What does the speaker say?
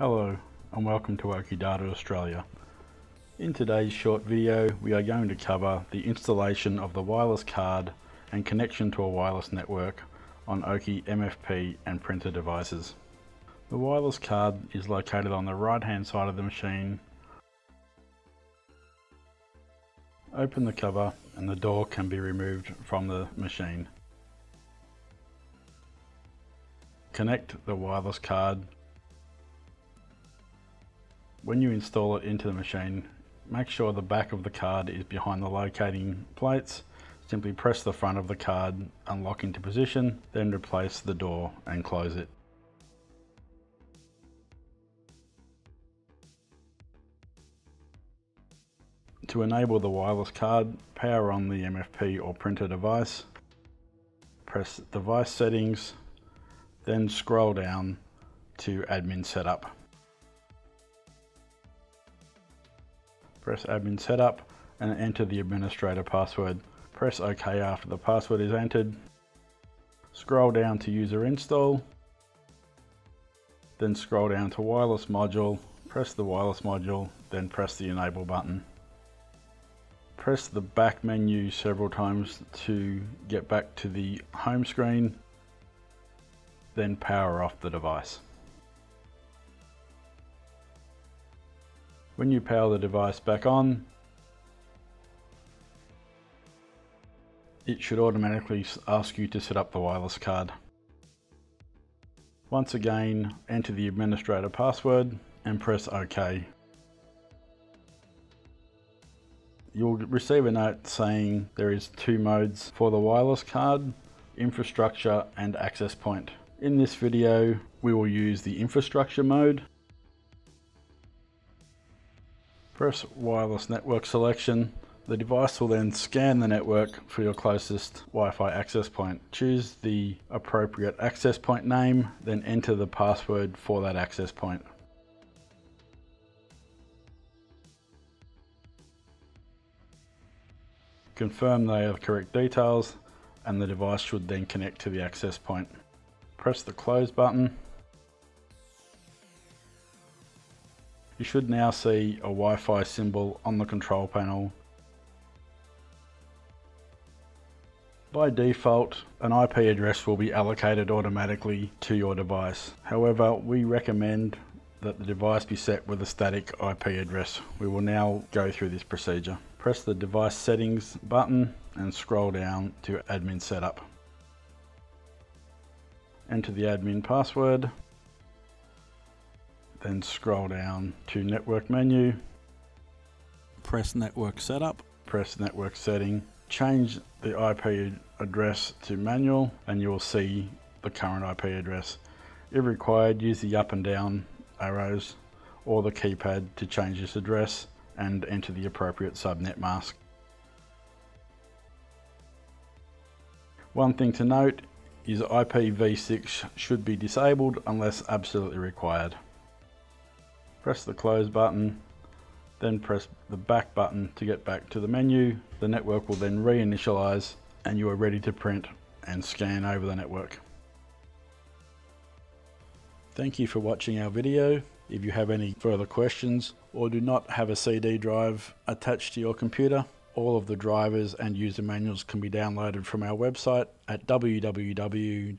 Hello and welcome to Oki Data Australia. In today's short video we are going to cover the installation of the wireless card and connection to a wireless network on Oki MFP and printer devices. The wireless card is located on the right hand side of the machine. Open the cover and the door can be removed from the machine. Connect the wireless card when you install it into the machine, make sure the back of the card is behind the locating plates. Simply press the front of the card, unlock into position, then replace the door and close it. To enable the wireless card, power on the MFP or printer device, press device settings, then scroll down to admin setup. Press admin setup and enter the administrator password. Press OK after the password is entered. Scroll down to user install. Then scroll down to wireless module. Press the wireless module, then press the enable button. Press the back menu several times to get back to the home screen. Then power off the device. When you power the device back on, it should automatically ask you to set up the wireless card. Once again, enter the administrator password and press OK. You'll receive a note saying there is two modes for the wireless card, infrastructure and access point. In this video, we will use the infrastructure mode Press wireless network selection. The device will then scan the network for your closest Wi-Fi access point. Choose the appropriate access point name, then enter the password for that access point. Confirm they are the correct details and the device should then connect to the access point. Press the close button You should now see a Wi-Fi symbol on the control panel. By default, an IP address will be allocated automatically to your device. However, we recommend that the device be set with a static IP address. We will now go through this procedure. Press the device settings button and scroll down to admin setup. Enter the admin password then scroll down to network menu, press network setup, press network setting, change the IP address to manual and you will see the current IP address. If required, use the up and down arrows or the keypad to change this address and enter the appropriate subnet mask. One thing to note is IPv6 should be disabled unless absolutely required. Press the close button, then press the back button to get back to the menu. The network will then reinitialize and you are ready to print and scan over the network. Thank you for watching our video. If you have any further questions or do not have a CD drive attached to your computer, all of the drivers and user manuals can be downloaded from our website at www.oki.com.au.